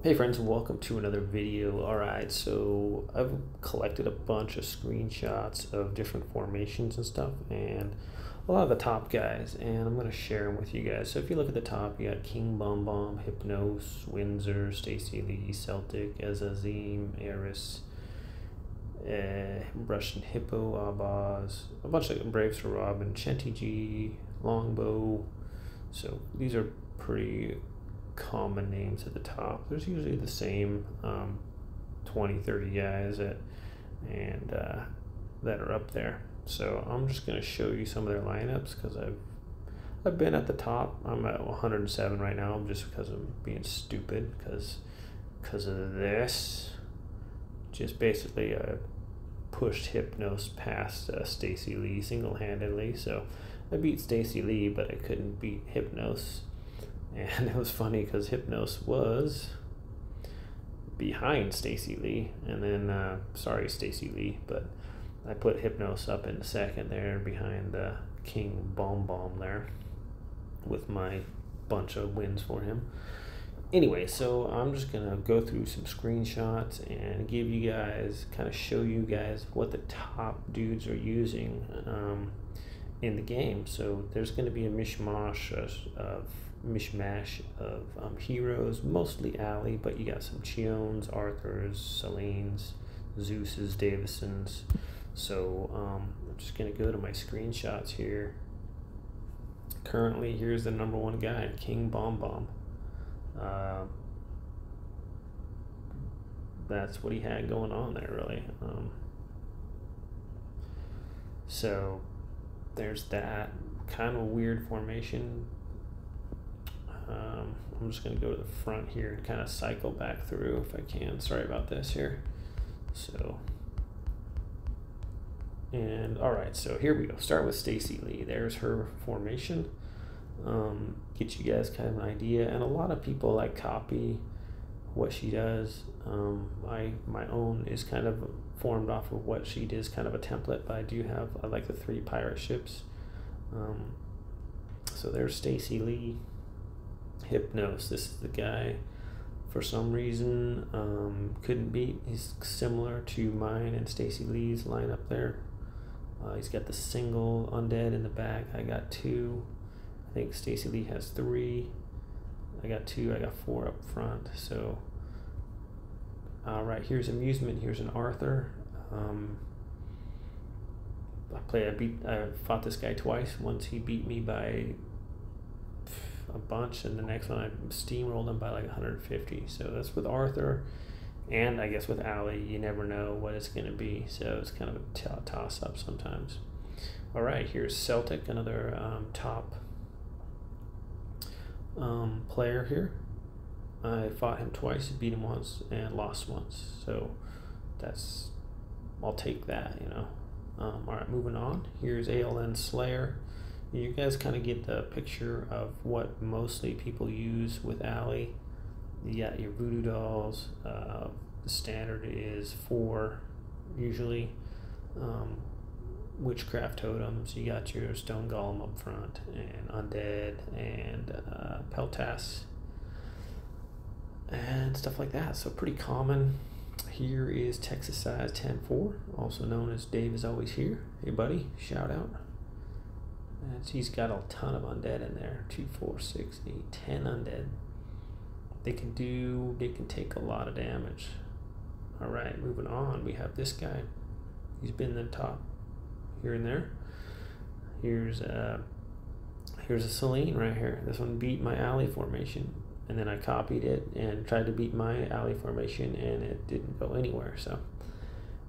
Hey friends, welcome to another video. Alright, so I've collected a bunch of screenshots of different formations and stuff and a lot of the top guys and I'm going to share them with you guys. So if you look at the top, you got King Bomb Bomb, Hypnos, Windsor, Stacy Lee, Celtic, Ezazim, Eris, uh, Russian Hippo, Abaz, a bunch of Braves for Robin, Chenty G, Longbow. So these are pretty common names at the top. There's usually the same um, 20, 30 guys that, and uh, that are up there. So I'm just going to show you some of their lineups because I've I've been at the top. I'm at 107 right now just because I'm being stupid because because of this. Just basically I pushed Hypnos past uh, Stacy Lee single-handedly. So I beat Stacy Lee, but I couldn't beat Hypnos and it was funny because Hypnos was behind Stacy Lee, and then uh, sorry Stacy Lee, but I put Hypnos up in second there behind uh, King Bomb Bomb there with my bunch of wins for him. Anyway, so I'm just gonna go through some screenshots and give you guys kind of show you guys what the top dudes are using um, in the game. So there's gonna be a mishmash of mishmash of um, heroes, mostly Aly, but you got some Chiones, Arthurs, Selenes, Zeus's, Davisons. So um, I'm just going to go to my screenshots here. Currently, here's the number one guy, King Bomb Bomb. Uh, that's what he had going on there, really. Um, so there's that kind of weird formation um, I'm just going to go to the front here and kind of cycle back through if I can. Sorry about this here. So, and all right, so here we go. Start with Stacy Lee. There's her formation. Um, get you guys kind of an idea. And a lot of people like copy what she does. Um, my my own is kind of formed off of what she does, kind of a template. But I do have I like the three pirate ships. Um, so there's Stacy Lee. Hypnos. This is the guy for some reason um, couldn't beat. He's similar to mine and Stacy Lee's lineup there. Uh, he's got the single undead in the back. I got two. I think Stacy Lee has three. I got two. I got four up front. So, all right. Here's amusement. Here's an Arthur. Um, I play. I beat. I fought this guy twice. Once he beat me by a bunch, and the next one I steamrolled him by like 150. So that's with Arthur, and I guess with Aly, you never know what it's going to be. So it's kind of a toss up sometimes. All right, here's Celtic, another um, top um, player here. I fought him twice, beat him once, and lost once. So that's I'll take that, you know. Um, all right, moving on. Here's ALN Slayer you guys kind of get the picture of what mostly people use with Aly. You got your voodoo dolls. Uh, the standard is four, usually. Um, witchcraft totems. You got your stone golem up front, and undead, and uh, peltas, and stuff like that. So pretty common. Here is Texas size 10-4, also known as Dave is always here. Hey buddy, shout out. And he's got a ton of undead in there. Two, four, six, eight, ten undead. They can do, they can take a lot of damage. All right, moving on. We have this guy. He's been the top here and there. Here's a, here's a Selene right here. This one beat my Aly formation. And then I copied it and tried to beat my Aly formation and it didn't go anywhere. So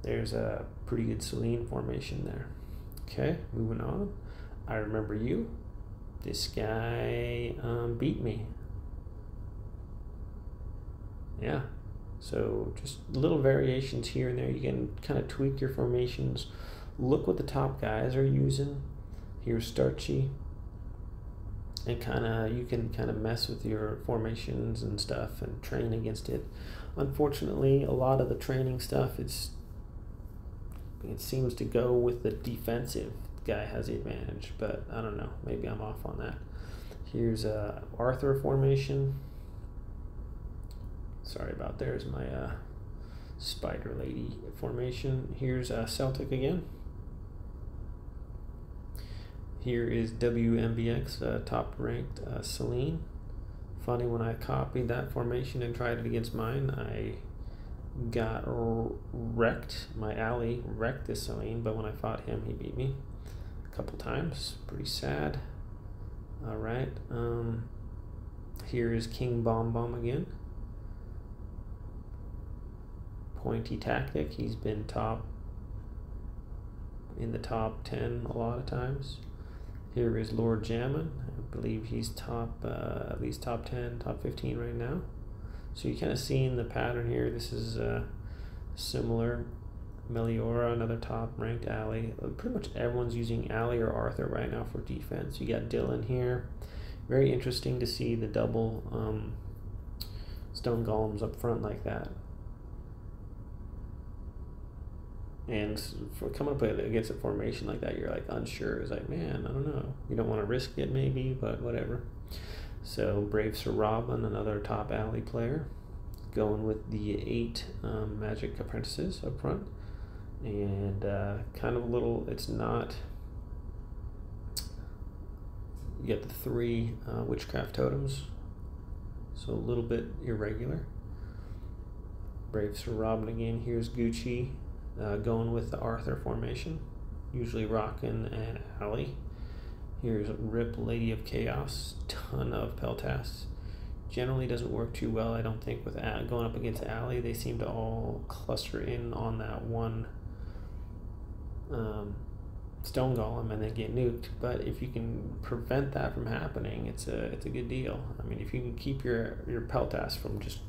there's a pretty good Selene formation there. Okay, moving on. I remember you. This guy um, beat me. Yeah. So just little variations here and there. You can kind of tweak your formations. Look what the top guys are using. Here's Starchy. And kind of you can kind of mess with your formations and stuff and train against it. Unfortunately, a lot of the training stuff is it seems to go with the defensive guy has the advantage, but I don't know. Maybe I'm off on that. Here's a Arthur formation. Sorry about there's my uh, spider lady formation. Here's uh, Celtic again. Here is WMBX, uh, top ranked uh, Selene. Funny, when I copied that formation and tried it against mine, I got wrecked. My Aly wrecked this Selene, but when I fought him, he beat me a couple times. Pretty sad. All right. Um, here is King Bomb Bomb again. Pointy Tactic. He's been top in the top 10 a lot of times. Here is Lord Jammin. I believe he's top, uh, at least top 10, top 15 right now. So you kind of seeing the pattern here. This is uh, similar. Meliora, another top ranked Aly. Uh, pretty much everyone's using Aly or Arthur right now for defense. You got Dylan here. Very interesting to see the double um, stone golems up front like that. And for coming up against a formation like that, you're like unsure. It's like, man, I don't know. You don't want to risk it, maybe, but whatever. So Brave Sir Robin, another top Aly player, going with the eight um, Magic Apprentices up front, and uh, kind of a little. It's not. You get the three uh, Witchcraft Totems, so a little bit irregular. Brave Sir Robin again. Here's Gucci uh, going with the Arthur formation, usually rocking an Aly. Here's Rip Lady of Chaos, ton of Peltas. Generally doesn't work too well, I don't think, with going up against Aly. They seem to all cluster in on that one um, Stone Golem and then get nuked. But if you can prevent that from happening, it's a it's a good deal. I mean, if you can keep your your Peltas from just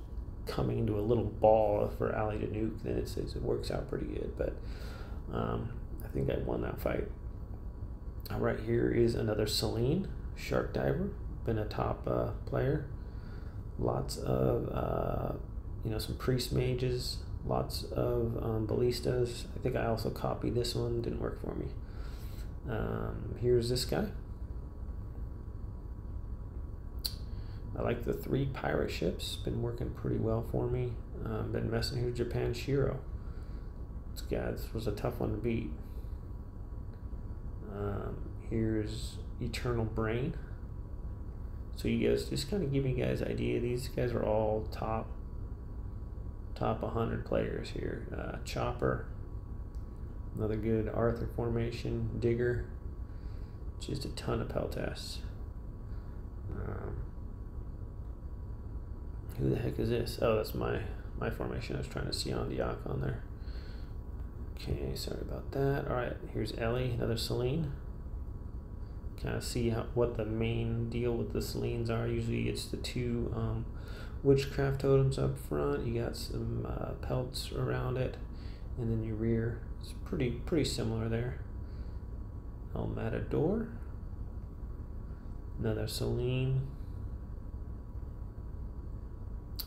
coming into a little ball for Aly to nuke, then it's, it's, it works out pretty good. But um, I think I won that fight. All right, here is another Selene Shark Diver. Been a top uh, player. Lots of uh, you know some priest mages. Lots of um, ballistas. I think I also copied this one. Didn't work for me. Um, here's this guy. I like the three pirate ships. Been working pretty well for me. Um, been messing here Japan Shiro. This guy this was a tough one to beat. Um, here's Eternal Brain. So you guys just kind of give you guys idea. These guys are all top top 100 players here. Uh, Chopper, another good Arthur formation. Digger, just a ton of Peltas. Um, who the heck is this? Oh, that's my my formation. I was trying to see on the on there. Okay, sorry about that. All right, here's Ellie, another Selene. Kind of see how, what the main deal with the Selenes are. Usually it's the two um, witchcraft totems up front. You got some uh, pelts around it, and then your rear. It's pretty pretty similar there. El Matador. Another Selene.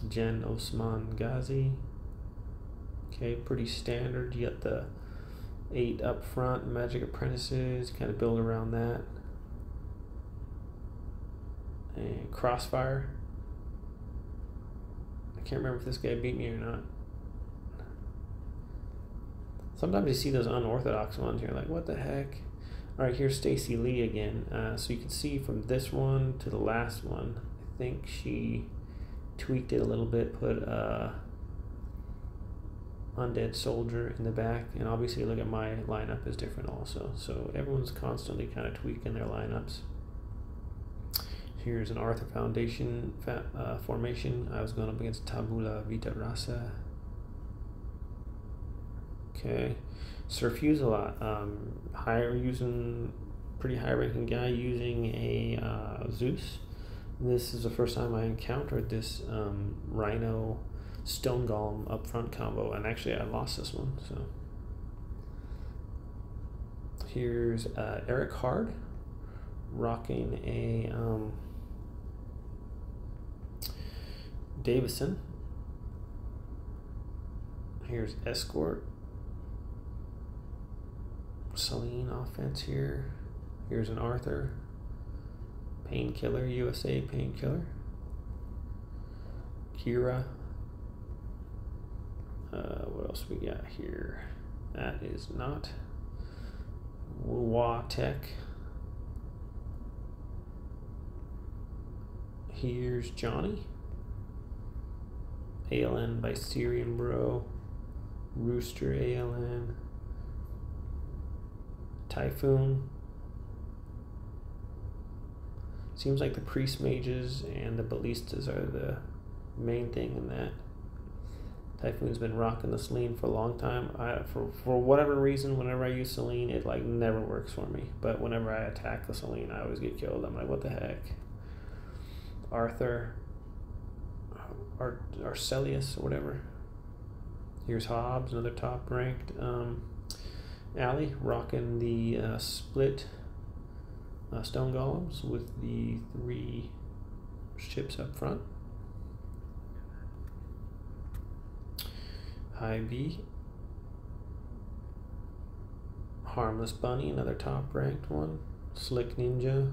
Jen Osman Ghazi. Okay, pretty standard. You got the eight up front, Magic Apprentices, kind of build around that. And Crossfire. Can't remember if this guy beat me or not. Sometimes you see those unorthodox ones, you're like, what the heck? All right, here's Stacy Lee again. Uh, so you can see from this one to the last one, I think she tweaked it a little bit, put uh, undead soldier in the back, and obviously look at my lineup is different also. So everyone's constantly kind of tweaking their lineups. Here's an Arthur Foundation uh, formation. I was going up against Tabula Vita Rasa. Okay, Sir Fuse-a-Lot, um, higher using pretty high ranking guy using a uh, Zeus. This is the first time I encountered this um, Rhino Stone Golem up front combo, and actually I lost this one. So here's uh, Eric Hard rocking a um, Davison. Here's Escort. Selene offense here. Here's an Arthur. Painkiller USA Painkiller. Kira Uh, what else we got here? That is not Tech. Here's Johnny. ALN by Syrian Bro. Rooster ALN. Typhoon. Seems like the priest mages and the ballistas are the main thing in that. Typhoon's been rocking the Selene for a long time. I, for, for whatever reason, whenever I use Selene, it like never works for me. But whenever I attack the Selene, I always get killed. I'm like, what the heck? Arthur, Ar- Arcelius, or whatever. Here's Hobbs, another top ranked. Um, Aly rocking the uh, split uh, stone golems with the three ships up front. High B. Harmless Bunny, another top ranked one. Slick Ninja.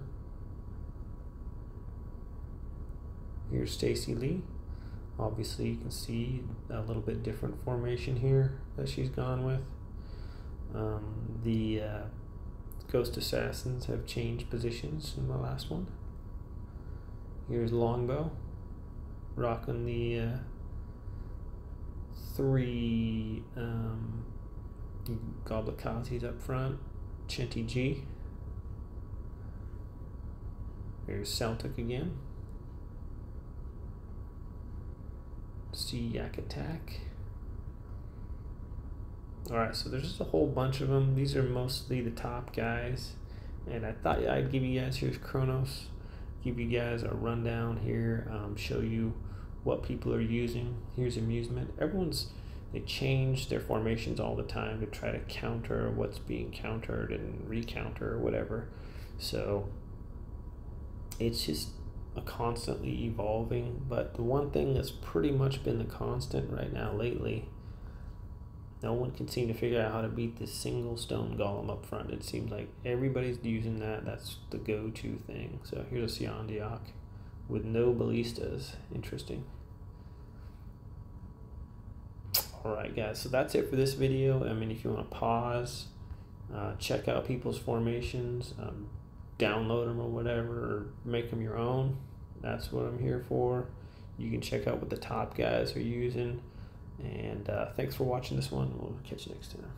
Here's Stacy Lee. Obviously, you can see a little bit different formation here that she's gone with. Um, the uh, Ghost Assassins have changed positions in the last one. Here's Longbow, rocking the uh, three um, Goblet up front, Chinty G. Here's Celtic again. Sea Yak Attack. Alright, so there's just a whole bunch of them. These are mostly the top guys. And I thought I'd give you guys, here's Kronos, give you guys a rundown here, um, show you what people are using. Here's amusement. Everyone's they change their formations all the time to try to counter what's being countered and recounter or whatever. So it's just constantly evolving. But the one thing that's pretty much been the constant right now lately, no one can seem to figure out how to beat this single stone golem up front. It seems like everybody's using that. That's the go-to thing. So here's a Siandiak with no ballistas. Interesting. Alright guys, so that's it for this video. I mean, if you want to pause, uh, check out people's formations, um, download them or whatever, or make them your own. That's what I'm here for. You can check out what the top guys are using. And uh, thanks for watching this one. We'll catch you next time.